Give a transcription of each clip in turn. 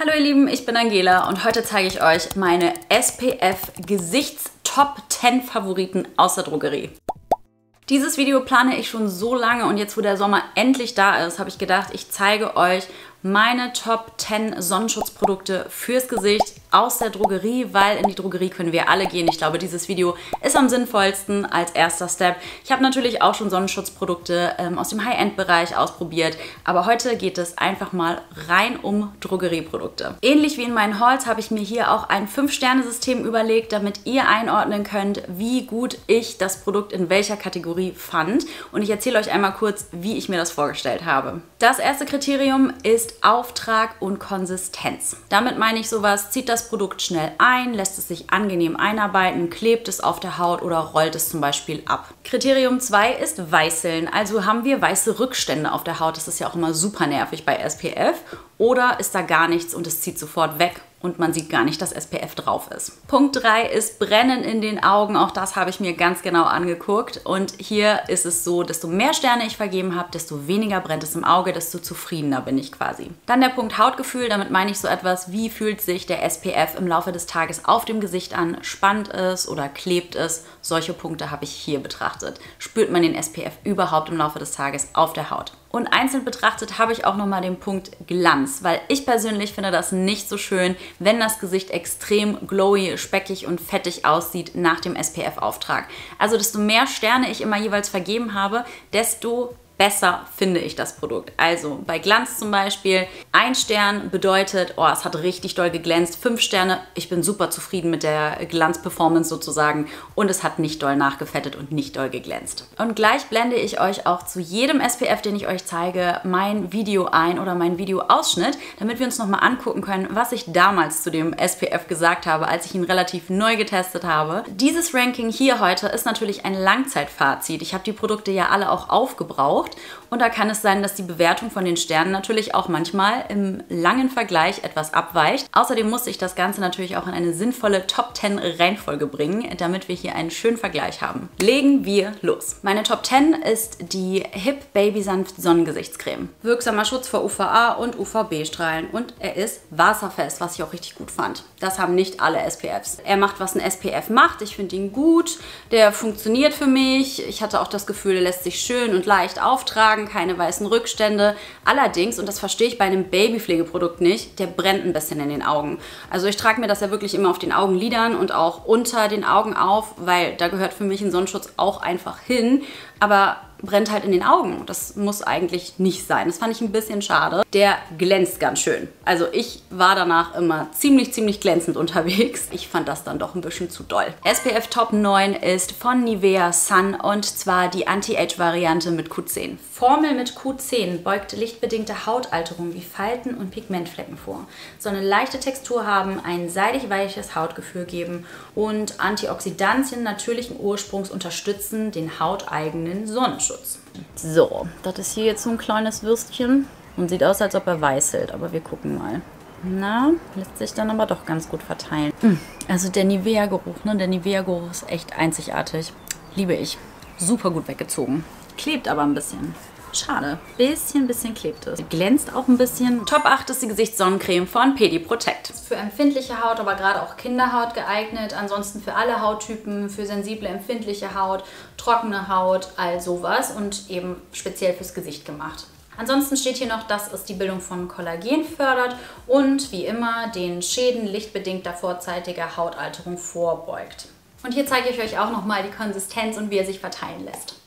Hallo ihr Lieben, ich bin Angela und heute zeige ich euch meine SPF Gesichts Top 10 Favoriten aus der Drogerie. Dieses Video plane ich schon so lange und jetzt, wo der Sommer endlich da ist, habe ich gedacht, ich zeige euch meine Top 10 Sonnenschutzprodukte fürs Gesicht aus der Drogerie, weil in die Drogerie können wir alle gehen. Ich glaube, dieses Video ist am sinnvollsten als erster Step. Ich habe natürlich auch schon Sonnenschutzprodukte ähm, aus dem High-End-Bereich ausprobiert, aber heute geht es einfach mal rein um Drogerieprodukte. Ähnlich wie in meinen Hauls habe ich mir hier auch ein 5-Sterne-System überlegt, damit ihr einordnen könnt, wie gut ich das Produkt in welcher Kategorie fand. Und ich erzähle euch einmal kurz, wie ich mir das vorgestellt habe. Das erste Kriterium ist ist Auftrag und Konsistenz. Damit meine ich sowas, zieht das Produkt schnell ein, lässt es sich angenehm einarbeiten, klebt es auf der Haut oder rollt es zum Beispiel ab. Kriterium 2 ist Weißeln, also haben wir weiße Rückstände auf der Haut. Das ist ja auch immer super nervig bei SPF. Oder ist da gar nichts und es zieht sofort weg und man sieht gar nicht, dass SPF drauf ist. Punkt 3 ist Brennen in den Augen. Auch das habe ich mir ganz genau angeguckt. Und hier ist es so, desto mehr Sterne ich vergeben habe, desto weniger brennt es im Auge, desto zufriedener bin ich quasi. Dann der Punkt Hautgefühl. Damit meine ich so etwas, wie fühlt sich der SPF im Laufe des Tages auf dem Gesicht an? Spannt es oder klebt es? Solche Punkte habe ich hier betrachtet. Spürt man den SPF überhaupt im Laufe des Tages auf der Haut? Und einzeln betrachtet habe ich auch nochmal den Punkt Glanz, weil ich persönlich finde das nicht so schön, wenn das Gesicht extrem glowy, speckig und fettig aussieht nach dem SPF-Auftrag. Also desto mehr Sterne ich immer jeweils vergeben habe, desto besser finde ich das Produkt. Also bei Glanz zum Beispiel, ein Stern bedeutet, oh, es hat richtig doll geglänzt. Fünf Sterne, ich bin super zufrieden mit der Glanzperformance sozusagen und es hat nicht doll nachgefettet und nicht doll geglänzt. Und gleich blende ich euch auch zu jedem SPF, den ich euch zeige, mein Video ein oder mein Videoausschnitt, damit wir uns nochmal angucken können, was ich damals zu dem SPF gesagt habe, als ich ihn relativ neu getestet habe. Dieses Ranking hier heute ist natürlich ein Langzeitfazit. Ich habe die Produkte ja alle auch aufgebraucht gebraucht. Und da kann es sein, dass die Bewertung von den Sternen natürlich auch manchmal im langen Vergleich etwas abweicht. Außerdem muss ich das Ganze natürlich auch in eine sinnvolle Top 10 Reihenfolge bringen, damit wir hier einen schönen Vergleich haben. Legen wir los. Meine Top 10 ist die Hip Baby Sanft Sonnengesichtscreme. Wirksamer Schutz vor UVA und UVB-Strahlen und er ist wasserfest, was ich auch richtig gut fand. Das haben nicht alle SPFs. Er macht, was ein SPF macht. Ich finde ihn gut. Der funktioniert für mich. Ich hatte auch das Gefühl, er lässt sich schön und leicht auf auftragen, keine weißen Rückstände. Allerdings, und das verstehe ich bei einem Babypflegeprodukt nicht, der brennt ein bisschen in den Augen. Also ich trage mir das ja wirklich immer auf den Augenlidern und auch unter den Augen auf, weil da gehört für mich ein Sonnenschutz auch einfach hin. Aber brennt halt in den Augen. Das muss eigentlich nicht sein. Das fand ich ein bisschen schade. Der glänzt ganz schön. Also ich war danach immer ziemlich, ziemlich glänzend unterwegs. Ich fand das dann doch ein bisschen zu doll. SPF Top 9 ist von Nivea Sun und zwar die Anti-Age-Variante mit Q10. Formel mit Q10 beugt lichtbedingte Hautalterung wie Falten und Pigmentflecken vor. Soll eine leichte Textur haben, ein seidig weiches Hautgefühl geben und Antioxidantien natürlichen Ursprungs unterstützen den hauteigenen Sonnenschutz. Mundschutz. So, das ist hier jetzt so ein kleines Würstchen und sieht aus, als ob er weißelt, aber wir gucken mal. Na, lässt sich dann aber doch ganz gut verteilen. Hm, also der Nivea-Geruch, ne? Der Nivea-Geruch ist echt einzigartig. Liebe ich. Super gut weggezogen. Klebt aber ein bisschen. Schade. Bisschen, bisschen klebt es. Glänzt auch ein bisschen. Top 8 ist die Gesichtssonnencreme von Pedi Protect. Für empfindliche Haut, aber gerade auch Kinderhaut geeignet. Ansonsten für alle Hauttypen, für sensible, empfindliche Haut, trockene Haut, all sowas. Und eben speziell fürs Gesicht gemacht. Ansonsten steht hier noch, dass es die Bildung von Kollagen fördert und wie immer den Schäden lichtbedingter vorzeitiger Hautalterung vorbeugt. Und hier zeige ich euch auch nochmal die Konsistenz und wie er sich verteilen lässt.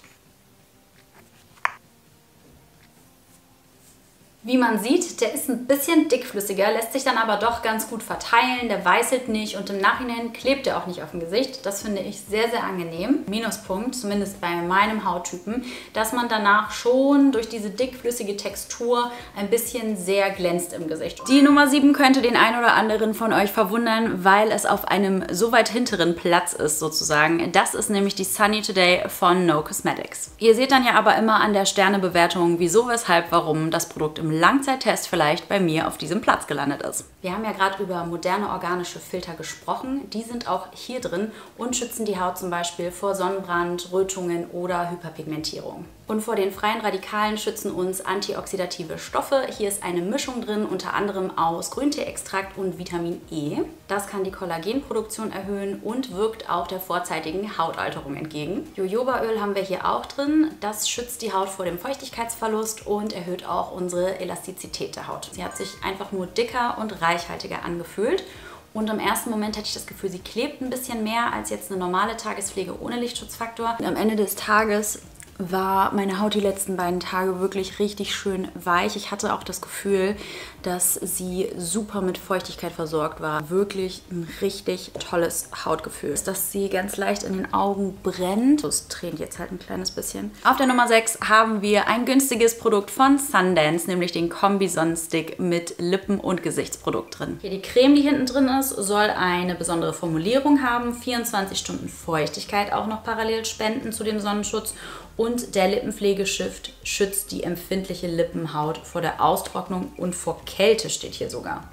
Wie man sieht, der ist ein bisschen dickflüssiger, lässt sich dann aber doch ganz gut verteilen, der weißelt nicht und im Nachhinein klebt er auch nicht auf dem Gesicht. Das finde ich sehr, sehr angenehm. Minuspunkt, zumindest bei meinem Hauttypen, dass man danach schon durch diese dickflüssige Textur ein bisschen sehr glänzt im Gesicht. Die Nummer 7 könnte den einen oder anderen von euch verwundern, weil es auf einem so weit hinteren Platz ist sozusagen. Das ist nämlich die Sunny Today von No Cosmetics. Ihr seht dann ja aber immer an der Sternebewertung, wieso, weshalb, warum das Produkt im Langzeittest vielleicht bei mir auf diesem Platz gelandet ist. Wir haben ja gerade über moderne organische Filter gesprochen. Die sind auch hier drin und schützen die Haut zum Beispiel vor Sonnenbrand, Rötungen oder Hyperpigmentierung. Und vor den freien Radikalen schützen uns antioxidative Stoffe. Hier ist eine Mischung drin, unter anderem aus Grünteeextrakt und Vitamin E. Das kann die Kollagenproduktion erhöhen und wirkt auch der vorzeitigen Hautalterung entgegen. Jojobaöl haben wir hier auch drin. Das schützt die Haut vor dem Feuchtigkeitsverlust und erhöht auch unsere Elastizität der Haut. Sie hat sich einfach nur dicker und reichhaltiger angefühlt. Und im ersten Moment hatte ich das Gefühl, sie klebt ein bisschen mehr als jetzt eine normale Tagespflege ohne Lichtschutzfaktor. Und am Ende des Tages war meine Haut die letzten beiden Tage wirklich richtig schön weich. Ich hatte auch das Gefühl, dass sie super mit Feuchtigkeit versorgt war. Wirklich ein richtig tolles Hautgefühl. Dass sie ganz leicht in den Augen brennt. Das tränt jetzt halt ein kleines bisschen. Auf der Nummer 6 haben wir ein günstiges Produkt von Sundance, nämlich den Kombi Sonnenstick mit Lippen- und Gesichtsprodukt drin. Hier die Creme, die hinten drin ist, soll eine besondere Formulierung haben. 24 Stunden Feuchtigkeit auch noch parallel spenden zu dem Sonnenschutz und der Lippenpflegestift schützt die empfindliche Lippenhaut vor der Austrocknung und vor Kälte steht hier sogar.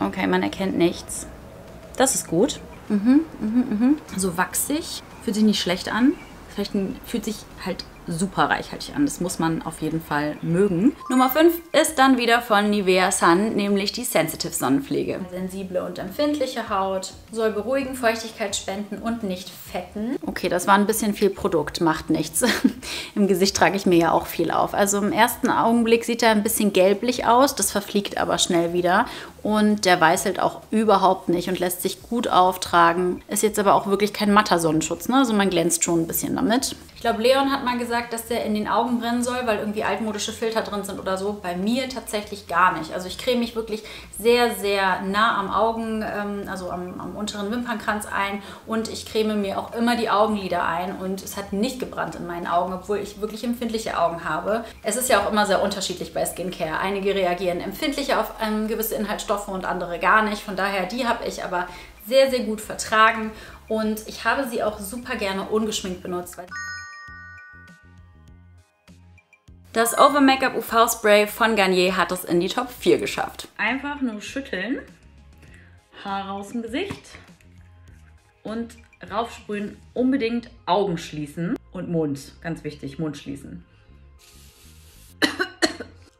Okay, man erkennt nichts. Das ist gut. Mhm, mhm, mhm. So wachsig. Fühlt sich nicht schlecht an. Vielleicht fühlt sich halt super reichhaltig an. Das muss man auf jeden Fall mögen. Nummer 5 ist dann wieder von Nivea Sun, nämlich die Sensitive Sonnenpflege. Sensible und empfindliche Haut, soll beruhigen, Feuchtigkeit spenden und nicht fetten. Okay, das war ein bisschen viel Produkt, macht nichts. Im Gesicht trage ich mir ja auch viel auf. Also im ersten Augenblick sieht er ein bisschen gelblich aus, das verfliegt aber schnell wieder und der weißelt auch überhaupt nicht und lässt sich gut auftragen. Ist jetzt aber auch wirklich kein matter Sonnenschutz, ne? also man glänzt schon ein bisschen damit. Ich glaube, Leon hat mal gesagt, dass der in den Augen brennen soll, weil irgendwie altmodische Filter drin sind oder so. Bei mir tatsächlich gar nicht. Also ich creme mich wirklich sehr, sehr nah am Augen, ähm, also am, am unteren Wimpernkranz ein und ich creme mir auch immer die Augenlider ein und es hat nicht gebrannt in meinen Augen, obwohl ich wirklich empfindliche Augen habe. Es ist ja auch immer sehr unterschiedlich bei Skincare. Einige reagieren empfindlicher auf ähm, gewisse Inhaltsstoffe Stoffe und andere gar nicht. Von daher, die habe ich aber sehr, sehr gut vertragen und ich habe sie auch super gerne ungeschminkt benutzt. Das Over Makeup UV Spray von Garnier hat es in die Top 4 geschafft. Einfach nur schütteln, Haare aus dem Gesicht und raufsprühen. Unbedingt Augen schließen und Mund. Ganz wichtig, Mund schließen.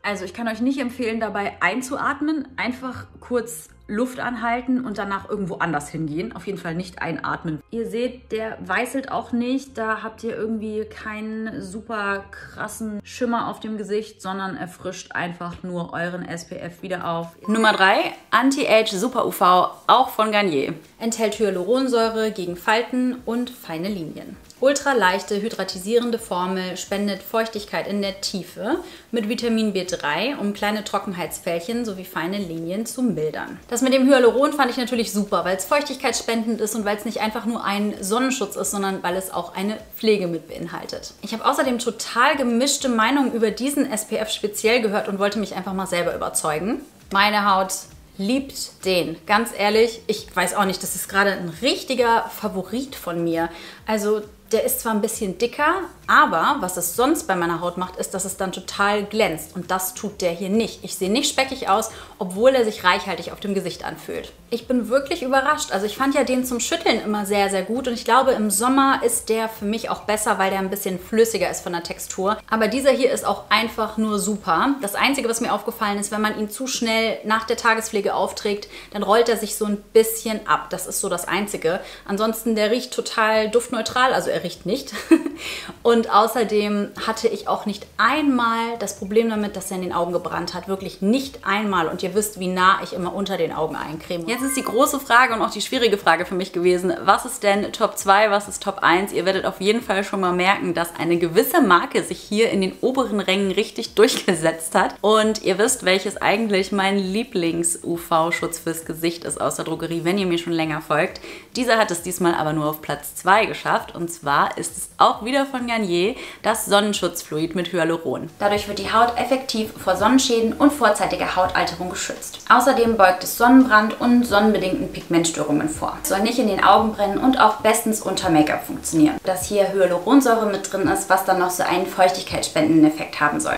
Also ich kann euch nicht empfehlen, dabei einzuatmen. Einfach kurz Luft anhalten und danach irgendwo anders hingehen. Auf jeden Fall nicht einatmen. Ihr seht, der weißelt auch nicht. Da habt ihr irgendwie keinen super krassen Schimmer auf dem Gesicht, sondern erfrischt einfach nur euren SPF wieder auf. Nummer 3, Anti-Age Super UV, auch von Garnier. Enthält Hyaluronsäure gegen Falten und feine Linien. Ultraleichte hydratisierende Formel spendet Feuchtigkeit in der Tiefe mit Vitamin B3, um kleine Trockenheitsfältchen sowie feine Linien zu mildern. Das mit dem Hyaluron fand ich natürlich super, weil es feuchtigkeitsspendend ist und weil es nicht einfach nur ein Sonnenschutz ist, sondern weil es auch eine Pflege mit beinhaltet. Ich habe außerdem total gemischte Meinungen über diesen SPF speziell gehört und wollte mich einfach mal selber überzeugen. Meine Haut liebt den. Ganz ehrlich, ich weiß auch nicht, das ist gerade ein richtiger Favorit von mir. Also der ist zwar ein bisschen dicker, aber was es sonst bei meiner Haut macht, ist, dass es dann total glänzt. Und das tut der hier nicht. Ich sehe nicht speckig aus, obwohl er sich reichhaltig auf dem Gesicht anfühlt. Ich bin wirklich überrascht. Also ich fand ja den zum Schütteln immer sehr, sehr gut. Und ich glaube, im Sommer ist der für mich auch besser, weil der ein bisschen flüssiger ist von der Textur. Aber dieser hier ist auch einfach nur super. Das Einzige, was mir aufgefallen ist, wenn man ihn zu schnell nach der Tagespflege aufträgt, dann rollt er sich so ein bisschen ab. Das ist so das Einzige. Ansonsten, der riecht total duftneutral. Also riecht nicht. Und außerdem hatte ich auch nicht einmal das Problem damit, dass er in den Augen gebrannt hat. Wirklich nicht einmal. Und ihr wisst, wie nah ich immer unter den Augen eincreme. Jetzt ist die große Frage und auch die schwierige Frage für mich gewesen. Was ist denn Top 2, was ist Top 1? Ihr werdet auf jeden Fall schon mal merken, dass eine gewisse Marke sich hier in den oberen Rängen richtig durchgesetzt hat. Und ihr wisst, welches eigentlich mein Lieblings-UV-Schutz fürs Gesicht ist aus der Drogerie, wenn ihr mir schon länger folgt. Dieser hat es diesmal aber nur auf Platz 2 geschafft. Und zwar zwar ist es auch wieder von Garnier das Sonnenschutzfluid mit Hyaluron. Dadurch wird die Haut effektiv vor Sonnenschäden und vorzeitiger Hautalterung geschützt. Außerdem beugt es Sonnenbrand und sonnenbedingten Pigmentstörungen vor. Es soll nicht in den Augen brennen und auch bestens unter Make-up funktionieren. Dass hier Hyaluronsäure mit drin ist, was dann noch so einen feuchtigkeitsspendenden Effekt haben soll.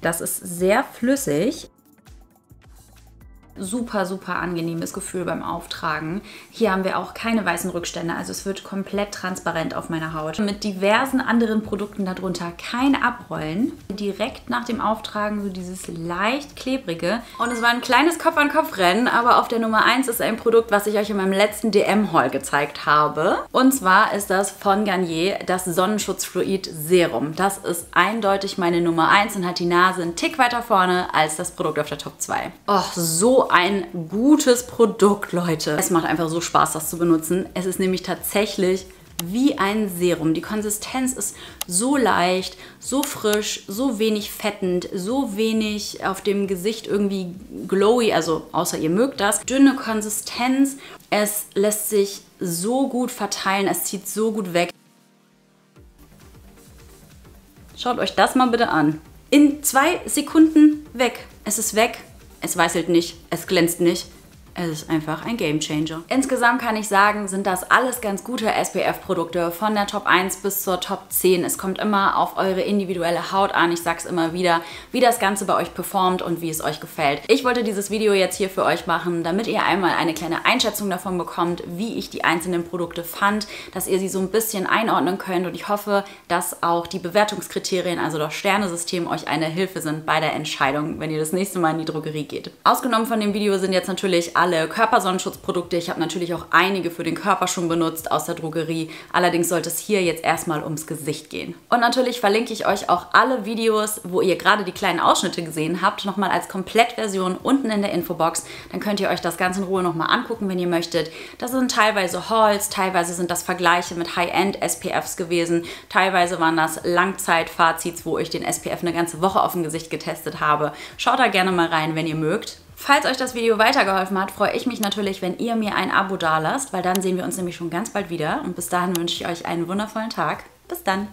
Das ist sehr flüssig super, super angenehmes Gefühl beim Auftragen. Hier haben wir auch keine weißen Rückstände, also es wird komplett transparent auf meiner Haut. Mit diversen anderen Produkten darunter kein Abrollen. Direkt nach dem Auftragen so dieses leicht klebrige. Und es war ein kleines Kopf-an-Kopf-Rennen, aber auf der Nummer 1 ist ein Produkt, was ich euch in meinem letzten DM-Haul gezeigt habe. Und zwar ist das von Garnier das Sonnenschutzfluid Serum. Das ist eindeutig meine Nummer 1 und hat die Nase einen Tick weiter vorne als das Produkt auf der Top 2. Oh, so ein gutes Produkt, Leute. Es macht einfach so Spaß, das zu benutzen. Es ist nämlich tatsächlich wie ein Serum. Die Konsistenz ist so leicht, so frisch, so wenig fettend, so wenig auf dem Gesicht irgendwie glowy, also außer ihr mögt das. Dünne Konsistenz, es lässt sich so gut verteilen, es zieht so gut weg. Schaut euch das mal bitte an. In zwei Sekunden weg. Es ist weg, es weißelt nicht, es glänzt nicht. Es ist einfach ein Game Changer. Insgesamt kann ich sagen, sind das alles ganz gute SPF-Produkte von der Top 1 bis zur Top 10. Es kommt immer auf eure individuelle Haut an. Ich sag's immer wieder, wie das Ganze bei euch performt und wie es euch gefällt. Ich wollte dieses Video jetzt hier für euch machen, damit ihr einmal eine kleine Einschätzung davon bekommt, wie ich die einzelnen Produkte fand, dass ihr sie so ein bisschen einordnen könnt und ich hoffe, dass auch die Bewertungskriterien, also das Sternesystem, euch eine Hilfe sind bei der Entscheidung, wenn ihr das nächste Mal in die Drogerie geht. Ausgenommen von dem Video sind jetzt natürlich alle Körpersonnenschutzprodukte. Ich habe natürlich auch einige für den Körper schon benutzt aus der Drogerie. Allerdings sollte es hier jetzt erstmal ums Gesicht gehen. Und natürlich verlinke ich euch auch alle Videos, wo ihr gerade die kleinen Ausschnitte gesehen habt, nochmal als Komplettversion unten in der Infobox. Dann könnt ihr euch das Ganze in Ruhe nochmal angucken, wenn ihr möchtet. Das sind teilweise Hauls, teilweise sind das Vergleiche mit High-End-SPFs gewesen, teilweise waren das Langzeitfazits, wo ich den SPF eine ganze Woche auf dem Gesicht getestet habe. Schaut da gerne mal rein, wenn ihr mögt. Falls euch das Video weitergeholfen hat, freue ich mich natürlich, wenn ihr mir ein Abo dalasst, weil dann sehen wir uns nämlich schon ganz bald wieder. Und bis dahin wünsche ich euch einen wundervollen Tag. Bis dann!